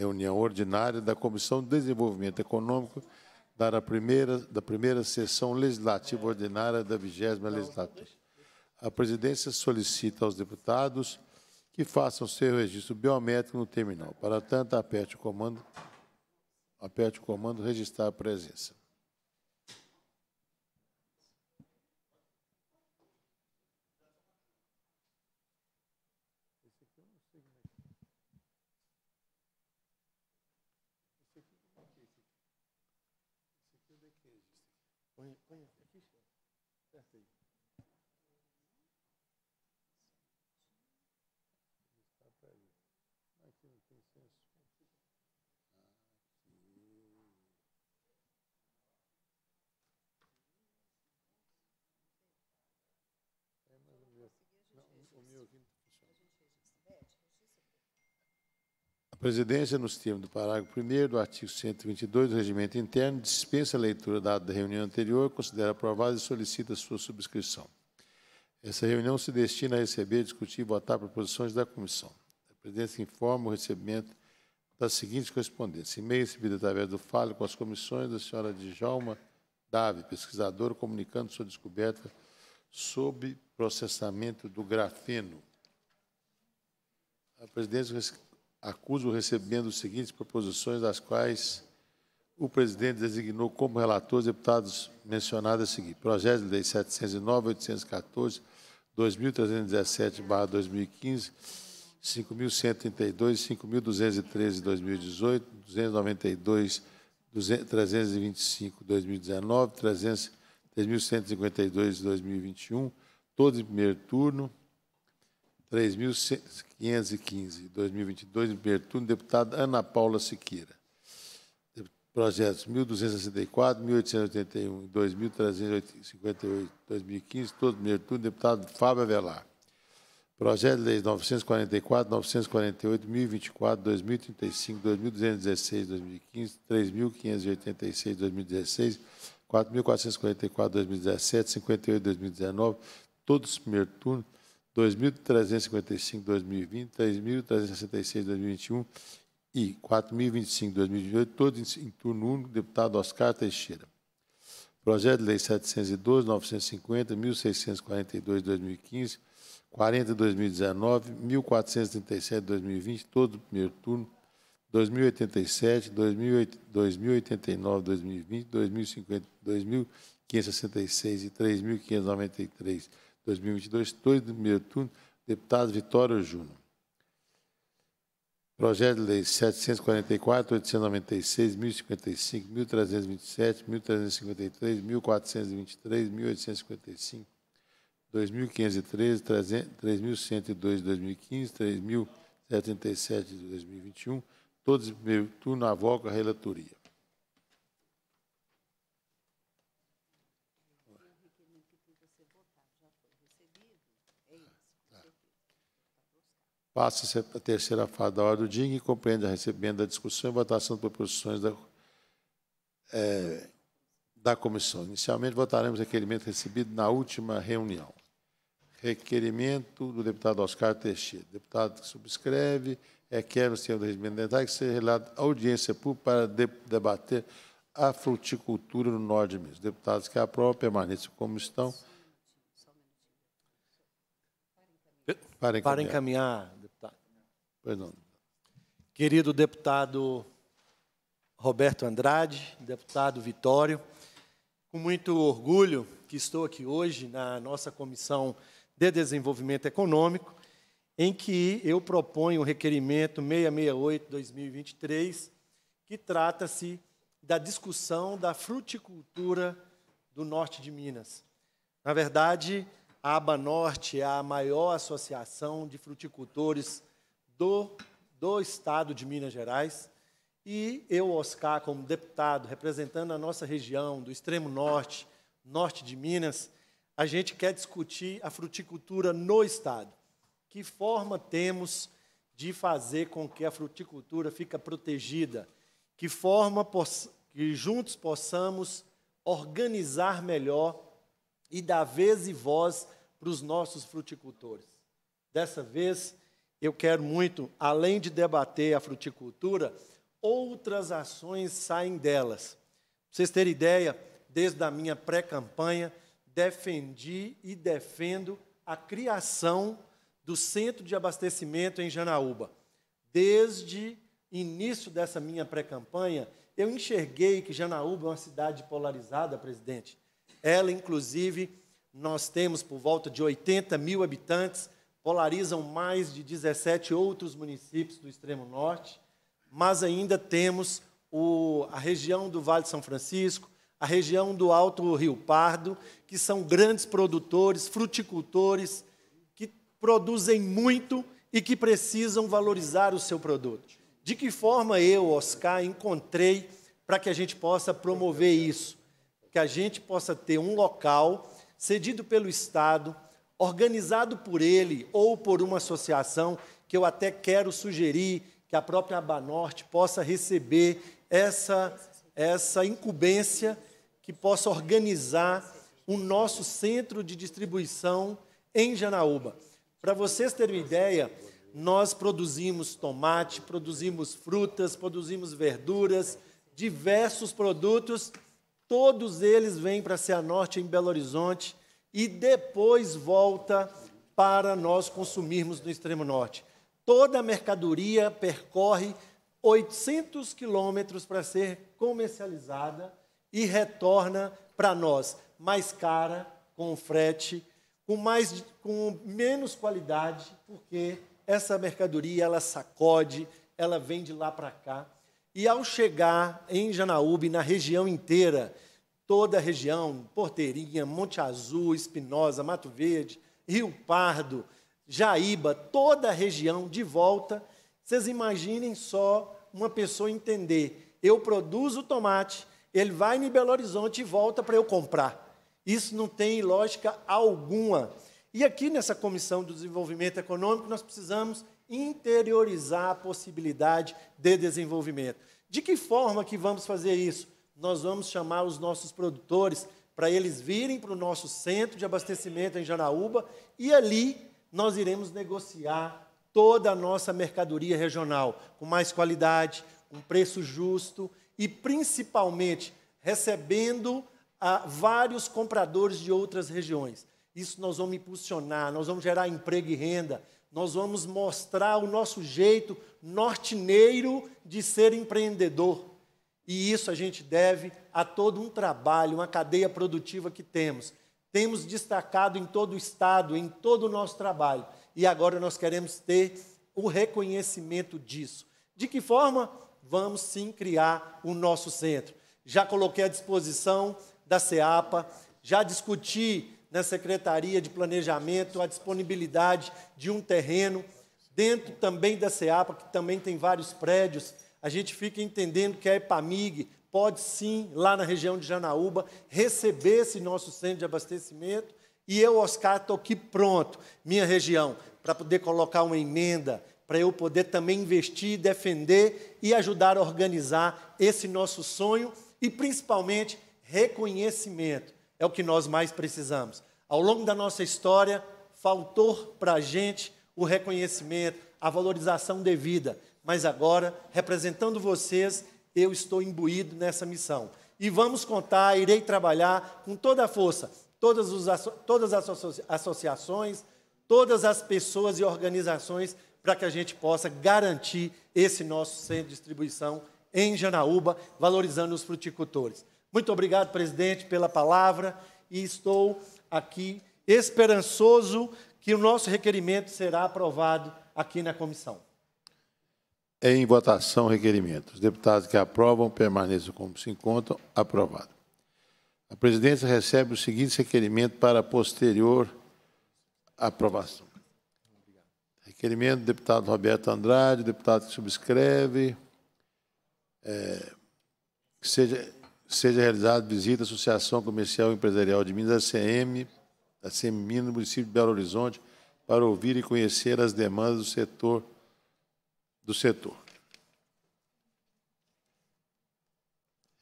reunião ordinária da Comissão de Desenvolvimento Econômico da primeira, da primeira sessão legislativa ordinária da vigésima legislatura. A presidência solicita aos deputados que façam seu registro biométrico no terminal. Para tanto, aperte o comando, aperte o comando registrar a presença. Põe, põe aqui, certo aí. Aqui não tem senso. É, mas o meu, não, o meu aqui não funciona. A presidência, nos termos do parágrafo 1 do artigo 122 do Regimento Interno, dispensa a leitura da reunião anterior, considera aprovada e solicita sua subscrição. Essa reunião se destina a receber, discutir e votar proposições da comissão. A presidência informa o recebimento das seguintes correspondências. E-mail recebido através do Fale com as comissões da senhora Djalma Dave, pesquisadora, comunicando sua descoberta sobre processamento do grafeno. A presidência acusa o recebimento das seguintes proposições, das quais o presidente designou como relatores deputados mencionados a seguir. Projeto de Lei 709, 814, 2317-2015, 5.132, 5.213, 2018, 292, 325, 2019, 3.152, 2021, todos em primeiro turno, 3.515, 2022, em primeiro turno, deputada Ana Paula Siqueira. Projetos 1.264, 1.881 e 2.358, 2015, todos em primeiro turno, deputado Fábio Avelar. Projeto de lei 944, 948, 1024, 2035, 2216, 2015, 3.586, 2016, 4.444, 2017, 58, 2019, todos primeiro turno, 2.355, 2020, 3.366, 2021 e 4.025, 2018, todos em turno único, deputado Oscar Teixeira. Projeto de Lei 712, 950, 1.642, 2015, 40, 2019, 1.437, 2020, todo o primeiro turno, 2087, 2089, 2020, 2.566 e 3.593, 2022, todos do primeiro turno, deputado Vitório Júnior. Projeto de Lei 744, 896, 1055, 1327, 1353, 1423, 1855, 2513, 3102 de 2015, 3077 de 2021, todos em primeiro turno, avoco a relatoria. Passa-se a terceira fase da ordem do dia, que compreende a recebimento da discussão e votação de proposições da, é, da comissão. Inicialmente, votaremos requerimento recebido na última reunião. Requerimento do deputado Oscar Teixeira. Deputado que subscreve, requer no termos do regimento dentário que seja realizada audiência pública para de, debater a fruticultura no norte de Minas. Deputados que aprovam, permaneçam como estão. Para encaminhar. Para encaminhar, Querido deputado Roberto Andrade, deputado Vitório, com muito orgulho que estou aqui hoje na nossa Comissão de Desenvolvimento Econômico, em que eu proponho o requerimento 668-2023, que trata-se da discussão da fruticultura do norte de Minas. Na verdade, a Aba Norte é a maior associação de fruticultores do, do estado de Minas Gerais. E eu, Oscar, como deputado, representando a nossa região do extremo norte, norte de Minas, a gente quer discutir a fruticultura no estado. Que forma temos de fazer com que a fruticultura fique protegida? Que forma que juntos possamos organizar melhor e dar vez e voz para os nossos fruticultores. Dessa vez, eu quero muito, além de debater a fruticultura, outras ações saem delas. Para vocês terem ideia, desde a minha pré-campanha, defendi e defendo a criação do centro de abastecimento em Janaúba. Desde início dessa minha pré-campanha, eu enxerguei que Janaúba é uma cidade polarizada, presidente. Ela, inclusive, nós temos por volta de 80 mil habitantes, polarizam mais de 17 outros municípios do extremo norte, mas ainda temos o, a região do Vale de São Francisco, a região do Alto Rio Pardo, que são grandes produtores, fruticultores, que produzem muito e que precisam valorizar o seu produto. De que forma eu, Oscar, encontrei para que a gente possa promover isso? Que a gente possa ter um local cedido pelo Estado, organizado por ele ou por uma associação, que eu até quero sugerir que a própria Abanorte possa receber essa, essa incumbência, que possa organizar o nosso centro de distribuição em Janaúba. Para vocês terem uma ideia, nós produzimos tomate, produzimos frutas, produzimos verduras, diversos produtos todos eles vêm para Cianorte, em Belo Horizonte, e depois volta para nós consumirmos no extremo norte. Toda a mercadoria percorre 800 quilômetros para ser comercializada e retorna para nós mais cara, com frete, com, mais, com menos qualidade, porque essa mercadoria ela sacode, ela vem de lá para cá. E ao chegar em Janaúba, na região inteira, toda a região, Porteirinha, Monte Azul, Espinosa, Mato Verde, Rio Pardo, Jaíba, toda a região de volta, vocês imaginem só uma pessoa entender: eu produzo tomate, ele vai em Belo Horizonte e volta para eu comprar. Isso não tem lógica alguma. E aqui nessa Comissão do Desenvolvimento Econômico, nós precisamos interiorizar a possibilidade de desenvolvimento. De que forma que vamos fazer isso? Nós vamos chamar os nossos produtores para eles virem para o nosso centro de abastecimento em Janaúba e ali nós iremos negociar toda a nossa mercadoria regional com mais qualidade, com preço justo e principalmente recebendo ah, vários compradores de outras regiões. Isso nós vamos impulsionar, nós vamos gerar emprego e renda, nós vamos mostrar o nosso jeito nortineiro de ser empreendedor. E isso a gente deve a todo um trabalho, uma cadeia produtiva que temos. Temos destacado em todo o Estado, em todo o nosso trabalho. E agora nós queremos ter o reconhecimento disso. De que forma? Vamos sim criar o nosso centro. Já coloquei à disposição da CEAPA, já discuti na Secretaria de Planejamento a disponibilidade de um terreno, dentro também da SEAPA, que também tem vários prédios, a gente fica entendendo que a EPAMIG pode sim, lá na região de Janaúba, receber esse nosso centro de abastecimento, e eu, Oscar, estou aqui pronto, minha região, para poder colocar uma emenda, para eu poder também investir, defender e ajudar a organizar esse nosso sonho e, principalmente, reconhecimento. É o que nós mais precisamos. Ao longo da nossa história, faltou para a gente o reconhecimento, a valorização devida, mas agora, representando vocês, eu estou imbuído nessa missão. E vamos contar, irei trabalhar com toda a força, todas, os, todas as associações, todas as pessoas e organizações, para que a gente possa garantir esse nosso centro de distribuição em Janaúba, valorizando os fruticultores. Muito obrigado, presidente, pela palavra e estou aqui esperançoso que o nosso requerimento será aprovado aqui na comissão. Em votação, requerimento. Os deputados que aprovam permaneçam como se encontram. Aprovado. A presidência recebe o seguinte requerimento para posterior aprovação. Requerimento do deputado Roberto Andrade, deputado que subscreve, é, que seja seja realizada visita à Associação Comercial e Empresarial de Minas, ACM, da CM Minas, no município de Belo Horizonte, para ouvir e conhecer as demandas do setor. Do setor.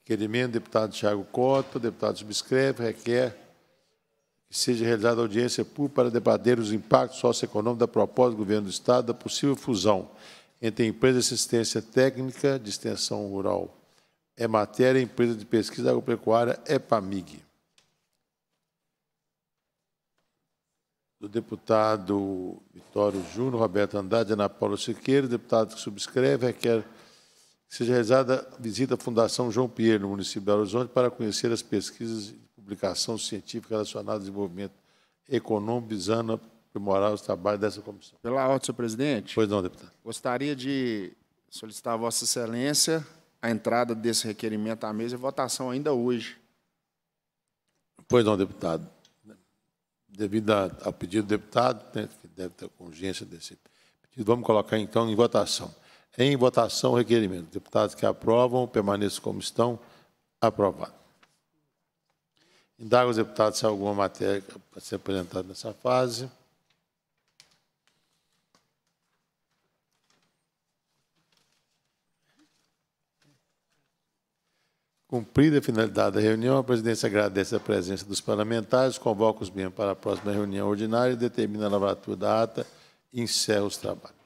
Requerimento, deputado Tiago Cota, deputado subscreve, requer que seja realizada audiência pública para debater os impactos socioeconômicos da proposta do Governo do Estado da possível fusão entre a Empresa de Assistência Técnica de Extensão Rural é matéria Empresa de Pesquisa Agropecuária EPAMIG. Do deputado Vitório Júnior, Roberto Andrade, Ana Paula Siqueira, deputado que subscreve, requer que seja realizada visita à Fundação João Pinheiro, no município de Belo Horizonte, para conhecer as pesquisas e publicação científica relacionada ao desenvolvimento econômico, visando aprimorar os trabalhos dessa comissão. Pela ordem, senhor presidente. Pois não, deputado. Gostaria de solicitar a Vossa Excelência a entrada desse requerimento à mesa e votação ainda hoje. Pois não, deputado. Devido ao pedido do deputado, né, que deve ter urgência desse pedido, vamos colocar então em votação. Em votação o requerimento. Deputados que aprovam, permaneçam como estão. Aprovado. Indago os deputados se há alguma matéria para ser apresentada nessa fase. Cumprida a finalidade da reunião, a presidência agradece a presença dos parlamentares, convoca os membros para a próxima reunião ordinária, determina a lavratura da ata e encerra os trabalhos.